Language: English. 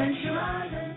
Adventure Island.